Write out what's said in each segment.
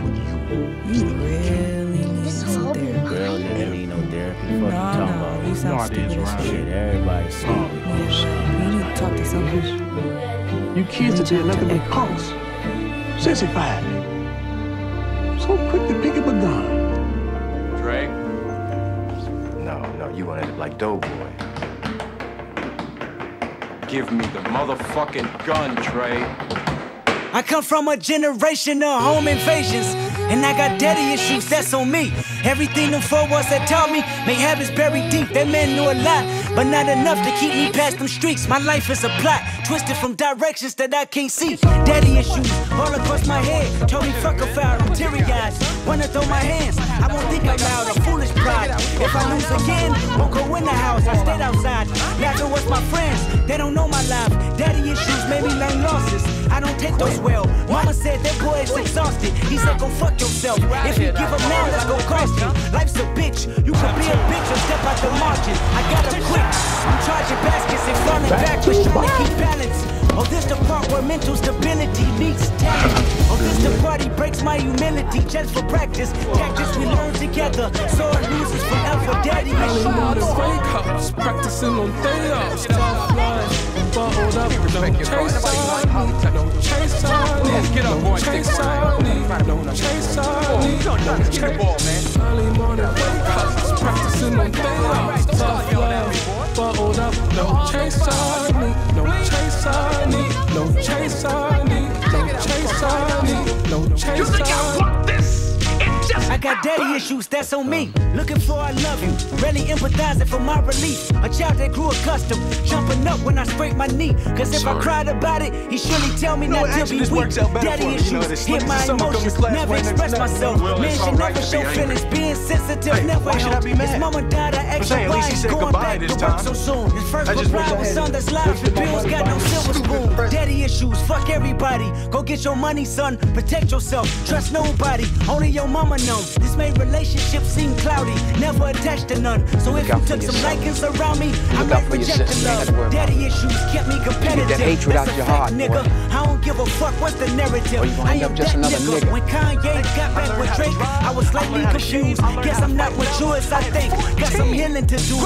rise with you as You the new king. really need some therapy. Girl, nigga need no therapy. Fuck you No, talking no, about? you sound stupid as Shit, shit. everybody stupid. Yeah, you need to talk to someone. You kids today are out nothing but Echo. punks. Sissified. So quick to pick up a gun. Dre? No, no, you gonna end up like Doughboy. Give me the motherfucking gun, Dre. I come from a generation of home invasions. And I got daddy issues, that's on me. Everything them four walls that taught me may have is buried deep. That man knew a lot, but not enough to keep me past them streets. My life is a plot, twisted from directions that I can't see. Daddy issues all across my head. Told me fuck a I'm teary eyes. Wanna throw my hands, I won't think out loud, a foolish pride. If I lose again, won't go in the house, I stayed outside. Laughing with my friends, they don't know my life. Daddy issues made me learn losses. I don't take those well. Mama said that boy is exhausted. He said go fuck yourself. If you give up now, that's gonna cost you. Life's a bitch. You could be a bitch or step out the margin. I gotta quit. I'm charging baskets and falling backwards, trying to keep balance. Oh, this the part where mental stability meets talent. The part he breaks my humility just for practice. Tactics we learn together. So it loses forever. Daddy Early morning issues. wake ups, practicing on day offs, tough life. Bottled up, no chase I need, no chase I need, Get up, no boy. chase I need, no chase I need, no Get the ball, man. Early morning wake ups, practicing on day offs, tough life. Bottled up, no chase I need, got daddy issues, that's on me. Looking for I love you, really empathizing for my relief. A child that grew accustomed, jumping up when I scrape my knee. Cause if I cried about it, he surely tell me know not to be weak. Daddy me, you know, issues, hit my as summer come to emotions, never express myself. Man should never show feelings, being sensitive never why should I be mad? His mama died, I asked her why this time. so soon. His first I just reply was son that's live, the bills got no silver spoon. Daddy issues, fuck everybody. Go get your money, son. Protect yourself. Trust nobody. Only your mama know. This made relationships seem cloudy. Never attached to none. So if you took some likings around me, I Look might out for reject yourself. the You ain't gotta love. Daddy issues kept me competitive. that hatred out your heart, nigga. I don't give a fuck what's the narrative. Or you gonna I am just that another nigga. When Kanye got back with Drake, I was slightly confused. Guess I'm not mature as I think. Got some healing to do.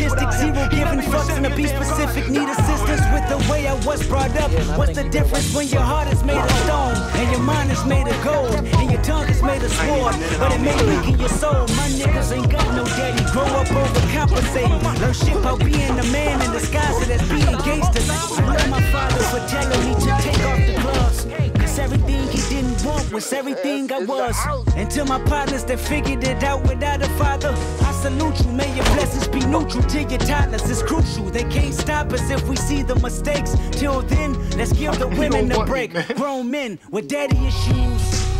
Egotistic, zero giving fucks, and to be specific, need assistance with the way I was brought up. What's the difference when your heart is made of stone and your mind is made of gold and your tongue is made of sword? But it may weaken your soul. My niggas ain't got no daddy. Grow up overcompensating. Learn shit about being a man in disguise that's being gangster. I love my father for telling me to take off the gloves. Cause everything he didn't want was everything I was. And to my partners that figured it out without a father, I salute you. May your blessings be neutral to your toddlers. It's crucial. They can't stop us if we see the mistakes. Till then, let's give the women a break. Grown men with daddy issues.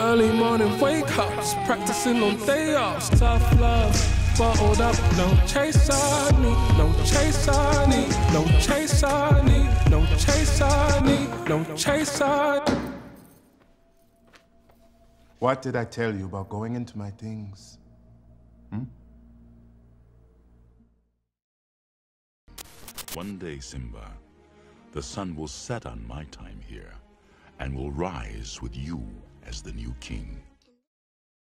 Early morning wake ups, practicing on day offs, tough love. Bottled up, no chase I need, no chase I need, no chase I need, no chase I need, no chase I What did I tell you about going into my things? Hmm? One day, Simba, the sun will set on my time here and will rise with you as the new king.